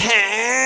Okay.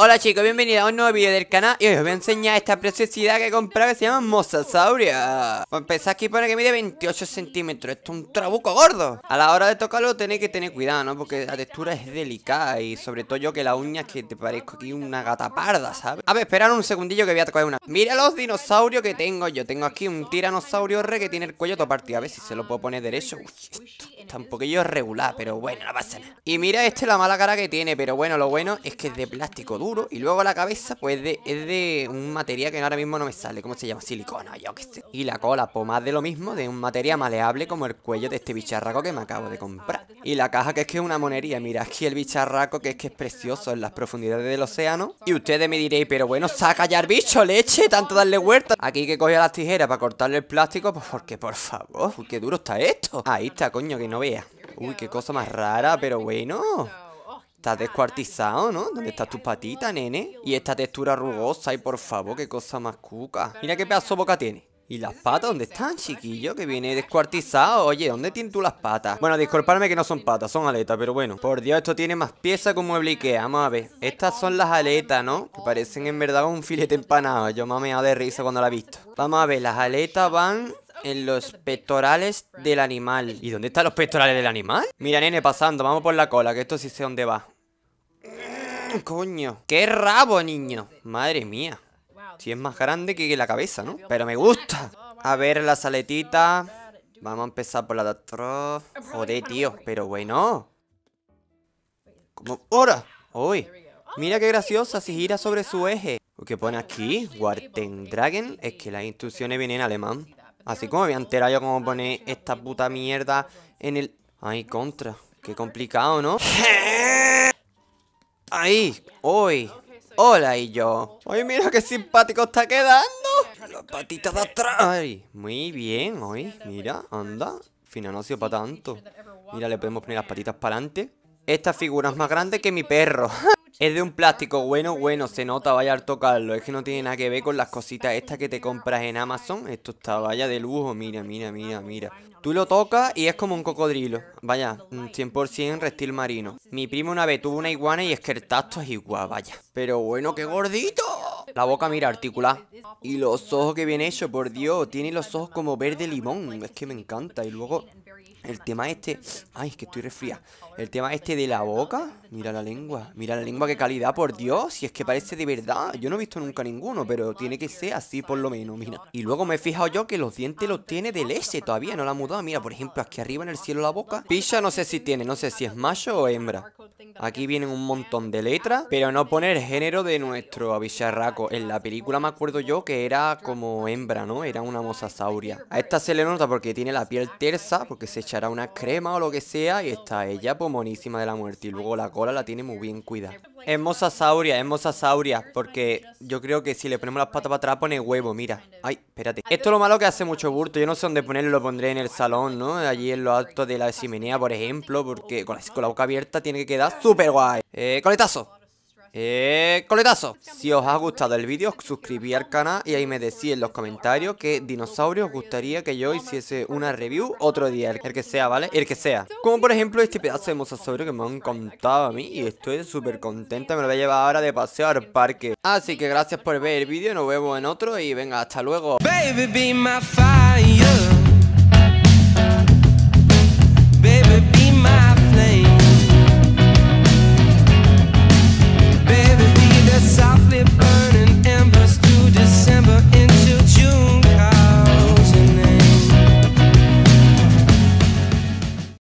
Hola chicos, bienvenidos a un nuevo vídeo del canal Y hoy os voy a enseñar esta preciosidad que he comprado que se llama Mosasauria Para empezar aquí pone que mide 28 centímetros. Esto es un trabuco gordo. A la hora de tocarlo tenéis que tener cuidado, ¿no? Porque la textura es delicada Y sobre todo yo que la uña es que te parezco aquí una gata parda, ¿sabes? A ver, esperad un segundillo que voy a tocar una. Mira los dinosaurios que tengo yo. Tengo aquí un tiranosaurio re que tiene el cuello todo partido. A ver si se lo puedo poner derecho. Uy, esto está un poquillo regular, pero bueno, no pasa nada. Y mira este la mala cara que tiene Pero bueno, lo bueno es que es de plástico duro y luego la cabeza, pues es de un material que ahora mismo no me sale. ¿Cómo se llama? Silicona, yo qué sé. Y la cola, pues más de lo mismo, de un material maleable como el cuello de este bicharraco que me acabo de comprar. Y la caja que es que es una monería. Mira aquí el bicharraco que es que es precioso en las profundidades del océano. Y ustedes me diréis, pero bueno, saca ya el bicho, leche, tanto darle vuelta. Aquí que coge las tijeras para cortarle el plástico, pues porque por favor, qué duro está esto. Ahí está, coño, que no vea. Uy, qué cosa más rara, pero bueno. Estás descuartizado, ¿no? ¿Dónde está tu patita, nene? Y esta textura rugosa, y por favor, qué cosa más cuca. Mira qué pedazo de boca tiene. ¿Y las patas dónde están, chiquillo? Que viene descuartizado. Oye, ¿dónde tienes tú las patas? Bueno, disculpadme que no son patas, son aletas, pero bueno. Por Dios, esto tiene más piezas que un mueble Ikea. Vamos a ver. Estas son las aletas, ¿no? Que parecen en verdad un filete empanado. Yo me he de risa cuando la he visto. Vamos a ver, las aletas van en los pectorales del animal. ¿Y dónde están los pectorales del animal? Mira, nene, pasando. Vamos por la cola, que esto sí sé dónde va. Mm, coño. ¡Qué rabo, niño! Madre mía. Si es más grande que la cabeza, ¿no? Pero me gusta. A ver, las aletitas. Vamos a empezar por la de atrás. Joder, tío. Pero bueno. ¿Cómo? ¡Hora! ¡Uy! Mira qué graciosa si gira sobre su eje. ¿Qué pone aquí? Warten Dragon. Es que las instrucciones vienen en alemán. Así como me voy a enterar yo cómo poner esta puta mierda en el... Ay, contra. Qué complicado, ¿no? Ahí. Hoy. Hola y yo. Ay, mira qué simpático está quedando. Las patitas de atrás. Ay, muy bien, hoy. Mira, anda. Fina no ha sido para tanto. Mira, le podemos poner las patitas para adelante. Esta figura es más grande que mi perro. Es de un plástico bueno, bueno, se nota, vaya al tocarlo. Es que no tiene nada que ver con las cositas estas que te compras en Amazon. Esto está, vaya de lujo, mira, mira, mira, mira. Tú lo tocas y es como un cocodrilo. Vaya, 100% reptil marino. Mi primo una vez tuvo una iguana y es que el tacto es igual, vaya. Pero bueno, qué gordito. La boca, mira, articulada. Y los ojos que bien hecho, por Dios. Tiene los ojos como verde limón. Es que me encanta. Y luego el tema este... Ay, es que estoy resfriada. El tema este de la boca. Mira la lengua. Mira la lengua, qué calidad, por Dios. Si es que parece de verdad. Yo no he visto nunca ninguno, pero tiene que ser así por lo menos, mira. Y luego me he fijado yo que los dientes los tiene de leche. Todavía no la ha mudado. Mira, por ejemplo, aquí arriba en el cielo la boca. Picha no sé si tiene. No sé si es macho o hembra. Aquí vienen un montón de letras. Pero no pone el género de nuestro bicharraco. En la película me acuerdo yo que era como hembra, ¿no? Era una mosasauria. A esta se le nota porque tiene la piel tersa. Porque se echará una crema o lo que sea. Y está ella, pues monísima de la muerte. Y luego la cola la tiene muy bien cuidada. Es mosasauria, es mosasauria. Porque yo creo que si le ponemos las patas para atrás pone huevo, mira. Ay, espérate. Esto es lo malo que hace mucho burto. Yo no sé dónde ponerlo, lo pondré en el salón, ¿no? Allí en lo alto de la chimenea, por ejemplo. Porque con la, boca abierta tiene que quedar súper guay. Eh, coletazo. Eh, coletazo. Si os ha gustado el vídeo, suscribí al canal y ahí me decís en los comentarios qué dinosaurio os gustaría que yo hiciese una review otro día, el que sea, ¿vale? El que sea. Como por ejemplo este pedazo de mosasaurio que me han contado a mí y estoy súper contenta, me lo voy a llevar ahora de paseo al parque. Así que gracias por ver el vídeo, nos vemos en otro y venga, hasta luego. Baby, be my fire.